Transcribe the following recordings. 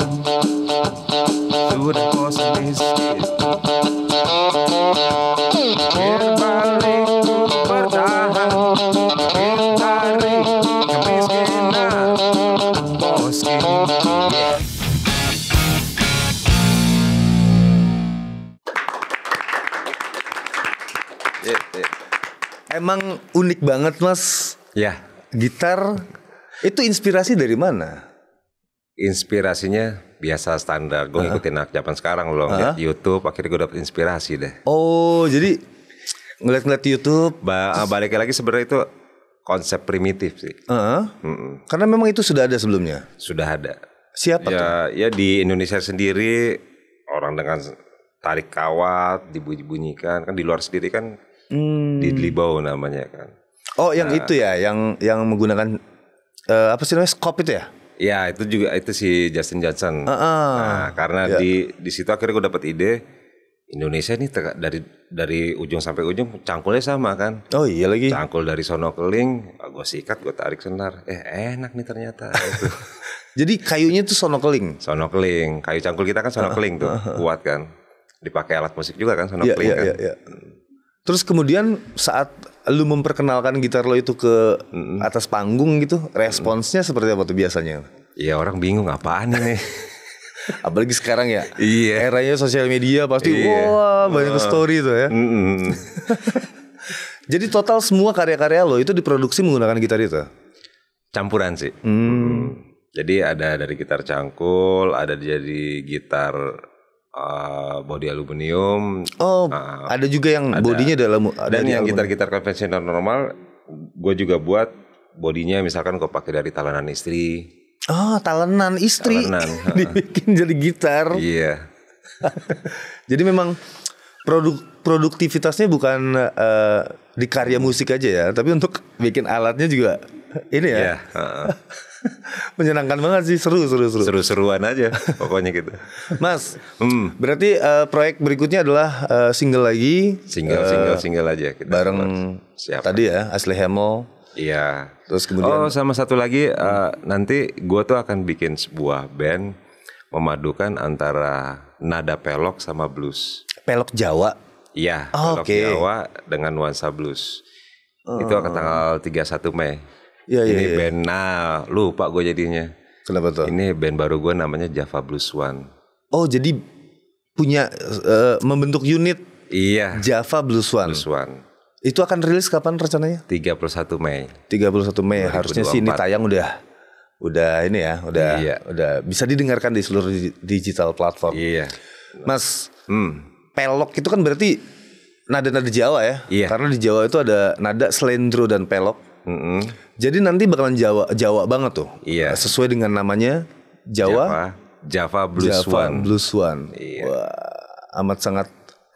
Boskin sudah bosan miskin. Berbalik ku bertahan Hindari kemiskinan. Boskin yeah. Emang unik banget mas. Ya. Gitar itu inspirasi dari mana? Inspirasinya biasa standar Gue ngikutin anak zaman sekarang loh Lihat Youtube akhirnya gue dapet inspirasi deh Oh jadi ngeliat-ngeliat YouTube. ba Balik lagi sebenarnya itu konsep primitif sih Heeh. Mm-mm. Karena memang itu sudah ada sebelumnya. Sudah ada Siapa tuh? Ya, ya di Indonesia sendiri orang dengan tarik kawat dibunyi-bunyikan kan di luar sendiri kan Hmm. di Libau namanya kan. Oh yang itu ya, yang yang menggunakan eh, apa sih namanya skop itu ya? Ya itu juga itu si Justin Johnson. Heeh. Nah karena di di situ akhirnya gue dapet ide Indonesia ini dari dari ujung sampai ujung cangkulnya sama kan. Oh iya lagi. Cangkul dari sono keling, gue sikat, gue tarik senar. Eh enak nih ternyata itu. Jadi kayunya tuh sono keling. sono keling, kayu cangkul kita kan sono keling tuh, kuat kan. Dipakai alat musik juga kan sono Iya keling iya kan. iya. iya. Terus kemudian saat lu memperkenalkan gitar lo itu ke atas panggung gitu, responsnya seperti apa tuh biasanya? Iya orang bingung apaan ini. Apalagi sekarang ya. Iya. Eranya sosial media pasti Iya. wah banyak story tuh ya. Jadi total semua karya-karya lo itu diproduksi menggunakan gitar itu. Campuran sih. Mm. Jadi ada dari gitar cangkul, ada jadi gitar uh, body aluminium, Oh, Ah, ada juga yang bodinya dalam ada dan yang gitar-gitar konvensional normal, gue juga buat bodinya misalkan gue pakai dari talenan istri. Oh, talenan istri Talenan, dibikin jadi gitar. Iya. Jadi memang produk produktivitasnya bukan eh, di karya musik aja ya, tapi untuk bikin alatnya juga ini ya. Iya. heeh. Menyenangkan banget sih, seru seru seru. Seru-seruan aja pokoknya gitu. Mas, Hmm. berarti eh, proyek berikutnya adalah eh, single lagi Single, single, single aja kita. bareng Siapa? tadi ya Asli Hemo. Iya. Terus kemudian Oh sama satu lagi eh, nanti gue tuh akan bikin sebuah band memadukan antara nada pelok sama blues. pelok Jawa. Iya, Oh, pelok. Oh. Jawa dengan nuansa blues. Itu akan tanggal 31 Mei. Iya, iya, Ini iya. band nah lupa gue jadinya. Kenapa tuh? Ini band baru gue namanya Java Blues One. Oh, jadi punya eh, membentuk unit Iya, Java Blues One. Blues One. Itu akan rilis kapan rencananya? 31 Mei. 31 Mei. Harusnya sih ini 2024. tayang udah udah ini ya, udah Iya. udah bisa didengarkan di seluruh di- digital platform. Iya. Mas, Hmm. pelok itu kan berarti nada-nada Jawa ya? Iya. Karena di Jawa itu ada nada slendro dan pelok. Mm-mm. Jadi nanti bakalan Jawa Jawa banget tuh. Iya. Sesuai dengan namanya Jawa, Java, Java Blues Java One. Blues One. Iya. Wah, amat sangat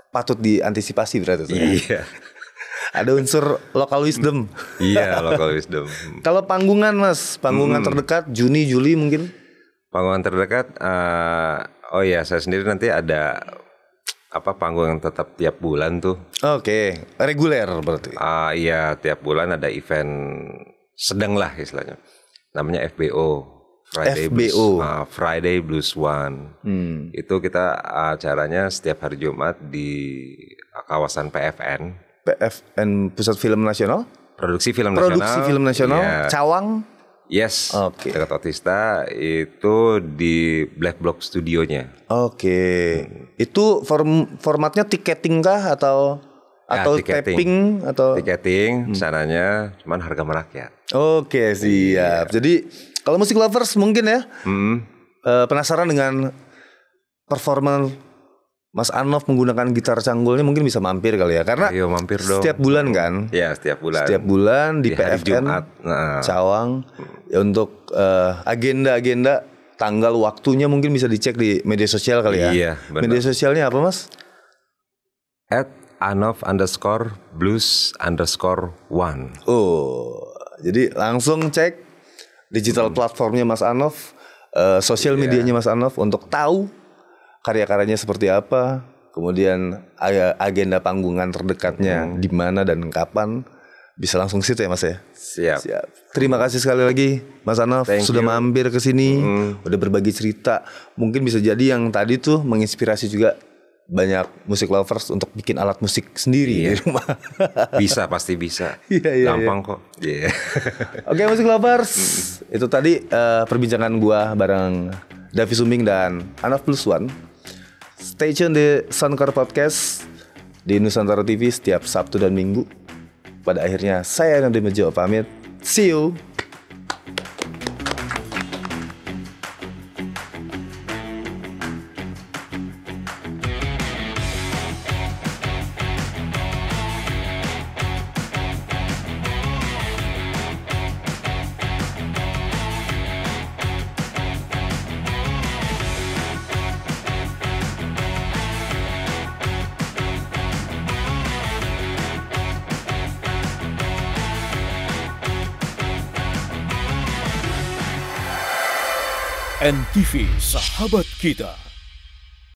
patut diantisipasi berarti ya. Iya. Ada unsur local wisdom. iya, local wisdom. Kalau panggungan Mas, panggungan Hmm. terdekat Juni Juli mungkin? Panggungan terdekat, eh, oh iya saya sendiri nanti ada apa panggung yang tetap tiap bulan tuh. Oke, reguler berarti. Ah iya, tiap bulan ada event sedang lah istilahnya. Namanya FBO. Friday FBO. Blues, ah, Friday Blues One. Itu kita acaranya setiap hari Jumat di kawasan PFN. PFN Pusat Film Nasional. Produksi film Produksi nasional. film nasional. Iya. Cawang. Yes. Oke. Dekat Otista itu di Black Block studionya. Oke. Itu form formatnya tiketing kah atau Ya, atau tiketing. tapping atau Tiketing sananya cuman harga merakyat. Oke, siap. Jadi kalau musik lovers mungkin ya Hmm. eh, penasaran dengan performa Mas Anov menggunakan gitar canggulnya mungkin bisa mampir kali ya karena Ayo mampir dong. setiap bulan kan Ya, setiap bulan. setiap bulan di, Di PFN Jumat. Nah. Cawang ya untuk eh, agenda-agenda tanggal waktunya mungkin bisa dicek di media sosial kali ya. Iya, benar. Media sosialnya apa Mas? At Anov underscore blues underscore one. Oh, jadi langsung cek digital Hmm. platformnya Mas Anov, eh, sosial Iya. medianya Mas Anov untuk tahu karya-karyanya seperti apa, kemudian agenda panggungan terdekatnya Hmm. di mana dan kapan, bisa langsung ke situ ya Mas ya. Siap. Siap. Terima kasih sekali lagi Mas Anov Thank sudah you. Hmm. mampir ke sini, udah berbagi cerita. Mungkin bisa jadi yang tadi tuh menginspirasi juga banyak musik lovers untuk bikin alat musik sendiri Iya. di rumah. Bisa pasti bisa. Iya, iya, Gampang kok. Iya. Oke musik lovers, itu tadi eh, perbincangan gua bareng Davi Sumbing dan Anaf Plus One. Stay tune di Soundcore Podcast di Nusantara TV setiap Sabtu dan Minggu. Pada akhirnya saya Nadi Mejo pamit. See you. NTV Sahabat Kita